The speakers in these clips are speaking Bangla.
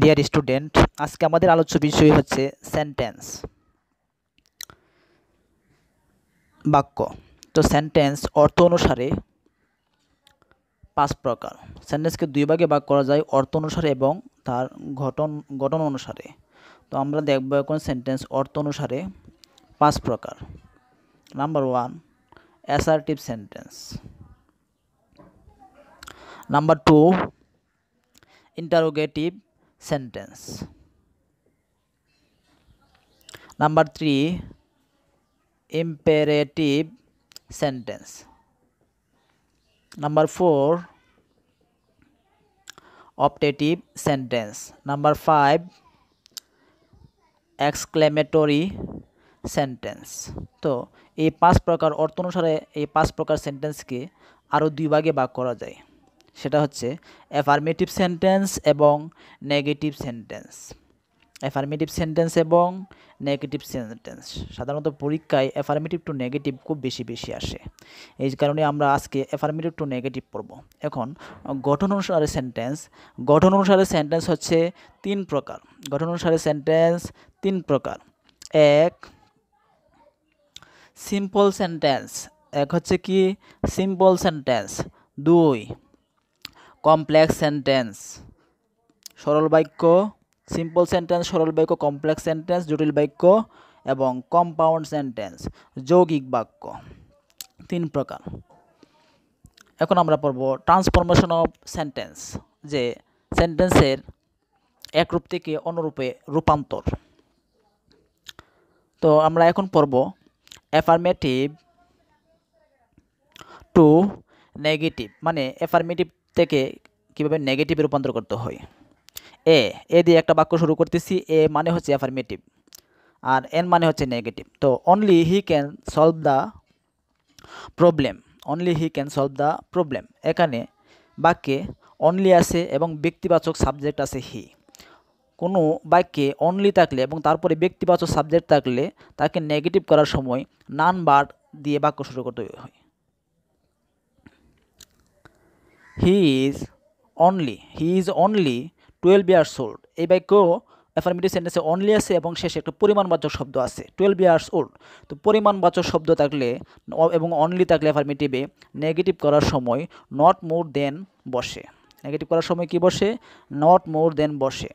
ডিয়ার স্টুডেন্ট আজকে আমাদের আলোচ্য বিষয় হচ্ছে সেন্টেন্স বাক্য। তো সেন্টেন্স অর্থ অনুসারে পাঁচ প্রকার। সেন্টেন্সকে দুই ভাগে ভাগ করা যায়, অর্থ অনুসারে এবং তার ঘটন গঠন অনুসারে। তো আমরা দেখব এখন সেন্টেন্স অর্থ অনুসারে পাঁচ প্রকার। Number one assertive sentence number two interrogative sentence. Number three, imperative sentence. Number four, optative sentence. Number five, exclamatory sentence তো এই পাঁচ প্রকার অর্থ অনুসারে এই পাঁচ প্রকার সেন্টেন্সকে আরও দুই ভাগে ভাগ করা যায় সেটা হচ্ছে অ্যাফার্মেটিভ সেন্টেন্স এবং নেগেটিভ সেন্টেন্স অ্যাফার্মেটিভ সেন্টেন্স এবং নেগেটিভ সেন্টেন্স সাধারণত পরীক্ষায় অ্যাফার্মেটিভ টু নেগেটিভ খুব বেশি বেশি আসে। এই কারণে আমরা আজকে অ্যাফার্মেটিভ টু নেগেটিভ পড়ব। এখন, গঠন অনুসারে সেন্টেন্স গঠন অনুসারে সেন্টেন্স হচ্ছে তিন প্রকার। গঠন অনুসারে সেন্টেন্স তিন প্রকার। এক সিম্পল সেন্টেন্স এক হচ্ছে কি? সিম্পল সেন্টেন্স দুই কমপ্লেক্স সেন্টেন্স সরল বাক্য সিম্পল সেন্টেন্স সরল বাক্য কমপ্লেক্স সেন্টেন্স জটিল বাক্য এবং কম্পাউন্ড সেন্টেন্স যৌগিক বাক্য। তিন প্রকার। এখন আমরা পড়ব ট্রান্সফরমেশন অফ সেন্টেন্স যে সেন্টেন্সের এক রূপ থেকে অন্যরূপে রূপান্তর। তো আমরা এখন পড়ব অ্যাফার্মেটিভ টু নেগেটিভ মানে অ্যাফার্মেটিভ থেকে কীভাবে নেগেটিভে রূপান্তর করতে হয়? এ এ দিয়ে একটা বাক্য শুরু করতেছি এ মানে হচ্ছে অ্যাফার্মেটিভ আর এন মানে হচ্ছে নেগেটিভ তো only he can solve the problem only he can solve the problem এখানে বাক্যে অনলি আছে এবং ব্যক্তিবাচক সাবজেক্ট আছে হি কোনো বাক্যে অনলি থাকলে এবং তারপরে ব্যক্তিবাচক সাবজেক্ট থাকলে তাকে নেগেটিভ করার সময় নান বার দিয়ে বাক্য শুরু করতে হয়। He is only he is only twelve years old এই বাক্য অ্যাফার্মেটিভ সেন্টেন্সে অনলি আছে এবং শেষে একটা পরিমাণবাচক শব্দ আছে টুয়েলভ ইয়ার্স ওল্ড তো পরিমাণবাচক শব্দ থাকলে এবং অনলি থাকলে অ্যাফার্মেটিভে নেগেটিভ করার সময় নট মোর দেন বসে। নেগেটিভ করার সময় কি বসে? নট মোর দেন বসে।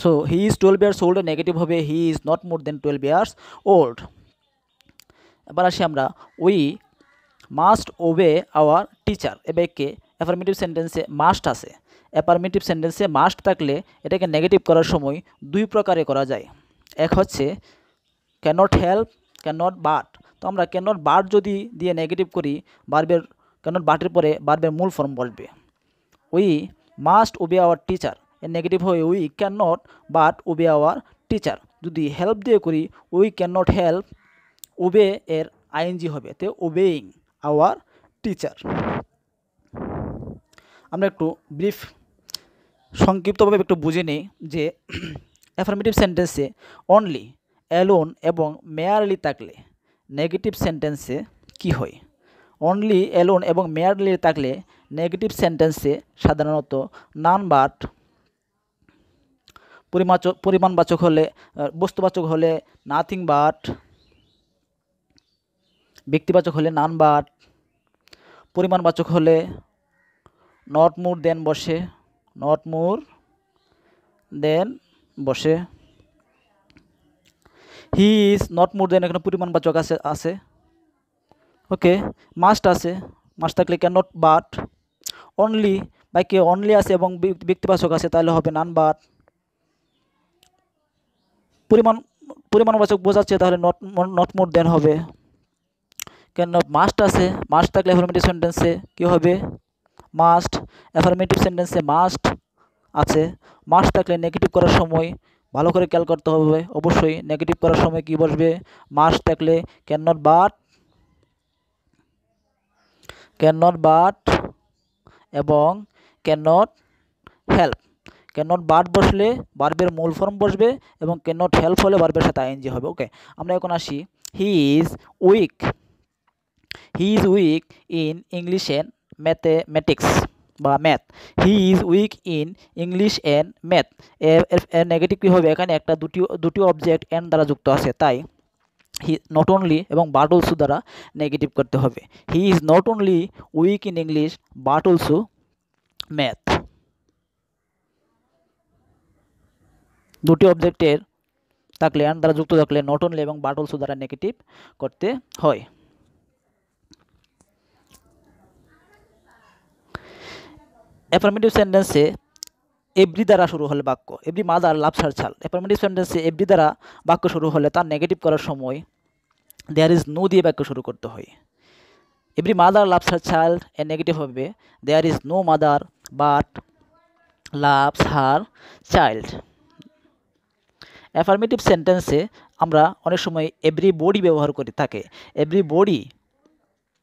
So he is twelve years old negative হবে he is not more than twelve years old এবার আসি আমরা we must obey our teacher এ ব্যাগকে অ্যাফার্মেটিভ সেন্টেন্সে মাস্ট আছে। অ্যাফার্মেটিভ সেন্টেন্সে মাস্ট থাকলে এটাকে নেগেটিভ করার সময় দুই প্রকারে করা যায়। এক হচ্ছে ক্যানট হেল্প ক্যানট বাট তো আমরা ক্যানট বাট যদি দিয়ে নেগেটিভ করি বার্বের ক্যানট বাটের পরে বার্বের মূল ফর্ম বলবে। We must obey our teacher এর নেগেটিভ হয়ে we can not but obey our teacher যদি হেল্প দিয়ে করি we can not help obey এর আইএনজি হবে। তে ওবেইং আওয়ার টিচার আমরা একটু ব্রিফ সংক্ষিপ্তভাবে একটু বুঝে নিই যে অ্যাফার্মেটিভ সেন্টেন্সে অনলি অ্যালোন এবং মেয়ারলি থাকলে নেগেটিভ সেন্টেন্সে কি হয়? অনলি অ্যালোন এবং মেয়ারলি থাকলে নেগেটিভ সেন্টেন্সে সাধারণত নান বাট পরিমাচক, পরিমাণবাচক হলে বস্তুবাচক হলে নাথিং বাট ব্যক্তিবাচক হলে নান বাট পরিমাণবাচক হলে নট মোর দেন বসে, নট মোর দেন বসে। হি ইজ নট মোর দেন এখানে পরিমাণবাচক আছে আছে। ওকে, মাস্ট আছে, মাস্ট থাকলে ক্যান নট, বাট অনলি বাইকে অনলি আছে এবং ব্যক্তিবাচক আছে, তাহলে হবে নান বাট পরিমাণ, পরিমাণবাচক বোঝাচ্ছে, তাহলে নট নট মোর দেন হবে। কেন মাস্ট আছে? মাস্ট থাকলে অ্যাফার্মেটিভ সেন্টেন্সে কী হবে? মাস্ট অ্যাফার্মেটিভ সেন্টেন্সে মাস্ট আছে। মাস্ট থাকলে নেগেটিভ করার সময় ভালো করে খেয়াল করতে হবে। অবশ্যই নেগেটিভ করার সময় কি বসবে? মাস্ট থাকলে can not but can not but এবং can not help can not but বসলে বার্বের মূল ফর্ম বসবে এবং ক্যান নট হেল্প হলে বার্বের সাথে আইএনজি হবে। ওকে আমরা এখন আসি। He is weak he is weak in English and mathematics বা math he is weak in English and math এর নেগেটিভ কী হবে? এখানে একটা দুটি দুটি অবজেক্ট এন দ্বারা যুক্ত আছে। তাই হি নট অনলি এবং বাট অলসো দ্বারা নেগেটিভ করতে হবে। He is not only weak in English but also math দুটি অবজেক্টের থাকলে অ্যান্ড দ্বারা যুক্ত থাকলে নট অনলি এবং বাট অলসো দ্বারা নেগেটিভ করতে হয়। অ্যাফার্মেটিভ সেন্টেন্সে এভরি দ্বারা শুরু হলে বাক্য এভরি মাদার লাভসার ছাল অ্যাফার্মেটিভ সেন্টেন্সে এভরি দ্বারা বাক্য শুরু হলে তার নেগেটিভ করার সময় দেয়ার ইজ নো দিয়ে বাক্য শুরু করতে হয়। Every mother loves her child এ নেগেটিভ হবে there is no mother but loves her child affirmative সেন্টেন্সে আমরা অনেক সময় এভরি বডি ব্যবহার করে থাকে। Everybody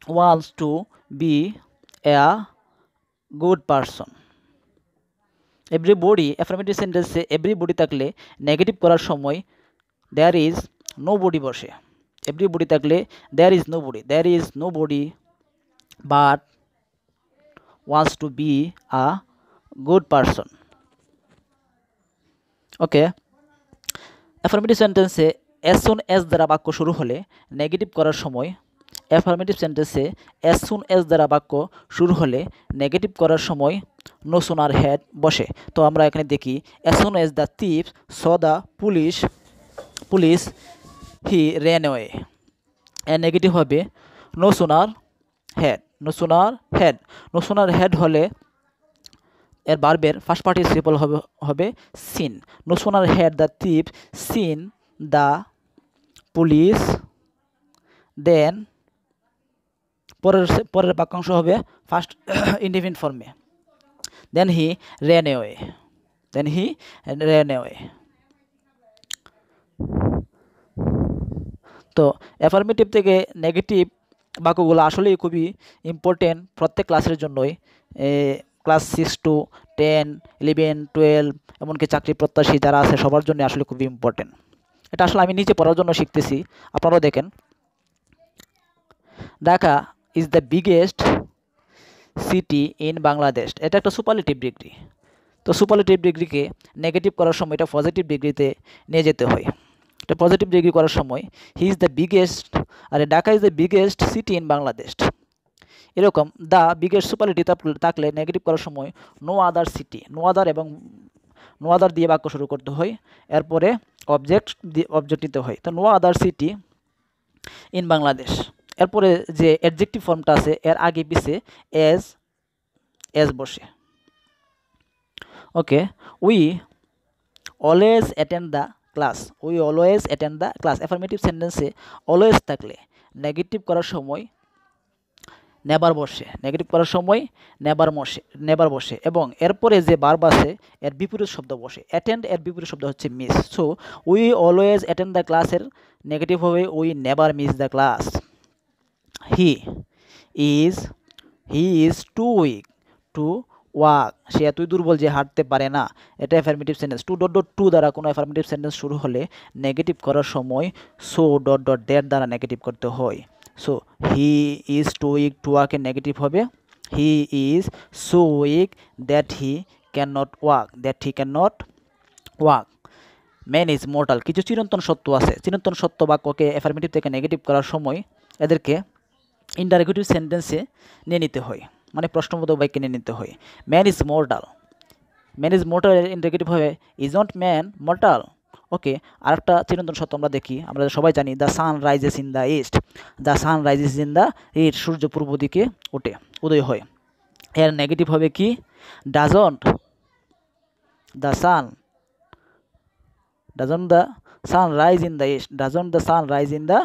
wants to be a good person everybody affirmative সেন্টেন্সে এভরি বডি থাকলে নেগেটিভ করার সময় দেয়ার ইজ নো বডি বসে। এভরি বডি থাকলে there is nobody there is nobody but wants to be a good person okay affirmative সেন্টেন্সে অ্যাজ সুন এস দ্বারা বাক্য শুরু হলে নেগেটিভ করার সময় অ্যাফার্মেটিভ সেন্টেন্সে অ্যাজ সুন এস দ্বারা বাক্য শুরু হলে নেগেটিভ করার সময় নো সোনার হেড বসে। তো আমরা এখানে দেখি as soon as the thief saw the police police he ran away এর নেগেটিভ হবে no sooner had no sooner had no sooner had হলে এর বার্বের ফার্স্ট পার্টিসিপল হবে হবে seen no sooner had the thief seen the police then পরের পরের বাক্যাংশ হবে ফার্স্ট ইন্ডিপেন্ডেন্ট ফর্মে then he ran away then he ran away তো অ্যাফার্মেটিভ থেকে নেগেটিভ বাক্যগুলো আসলেই খুবই ইম্পর্টেন্ট প্রত্যেক ক্লাসের জন্যই। Class six to ten eleven twelve এমনকি চাকরি প্রত্যাশী যারা আছে সবার জন্য আসলে খুবই ইম্পর্টেন্ট এটা আসলে আমি নিজে পড়ার জন্য শিখতেছি। আপনারাও দেখেন। Dhaka is the biggest city in Bangladesh এটা একটা সুপারলেটিভ ডিগ্রি তো সুপারলেটিভ ডিগ্রিকে নেগেটিভ করার সময় এটা পজিটিভ ডিগ্রিতে নিয়ে যেতে হয়। এটা পজিটিভ ডিগ্রি করার সময় he is the biggest R Dhaka is the biggest city in Bangladesh এরকম দ্য বিগেস্ট সুপারলিটি থাকলে নেগেটিভ করার সময় no other city no other এবং নো আদার দিয়ে বাক্য শুরু করতে হয়। এরপরে অবজেক্ট দিয়ে অবজেক্ট দিতে হয়। তো no other city in Bangladesh এরপরে যে অ্যাডজেক্টিভ ফর্মটা আছে, এর আগে পিছে এজ এজ বসে। Okay we always attend the class we always attend the class affirmative সেন্টেন্সে অলওয়েজ থাকলে নেগেটিভ করার সময় নেবার বসে। নেগেটিভ করার সময় নেবার বসে নেবার বসে। এবং এরপরে যে বার বাসে এর বিপরীত শব্দ বসে। অ্যাটেন্ড এর বিপরীত শব্দ হচ্ছে miss so we always attend the ক্লাসের নেগেটিভ হবে we never miss the class he is he is too weak to walk সে এতই দুর্বল যে হাঁটতে পারে না। এটা affirmative sentence too dot dot too দ্বারা কোনো অ্যাফার্মেটিভ সেন্টেন্স শুরু হলে নেগেটিভ করার সময় সো ডট ডট ডেট দ্বারা নেগেটিভ করতে হয়। So he is too weak to ওয়াকের negative হবে। He is so weak that he can not walk that he can not walk man is mortal কিছু চিরন্তন সত্য আছে। চিরন্তন সত্য বাক্যকে অ্যাফার্মেটিভ থেকে নেগেটিভ করার সময় এদেরকে ইনডাইরেক্টিভ সেন্টেন্সে নিয়ে নিতে হয়। মানে প্রশ্নবোধক বাক্যে নিয়ে নিতে হয়। Man is mortal man is mortal indicative হবে is not man mortal okay আরেকটা চিরন্তন সত্য আমরা দেখি। আমরা সবাই জানি the sun rises in the east the sun rises in the east সূর্য পূর্ব দিকে ওঠে, উদয় হয়। এর নেগেটিভ হবে কি? Doesn't the sun doesn't the sun rise in the east doesn't the sun rise in the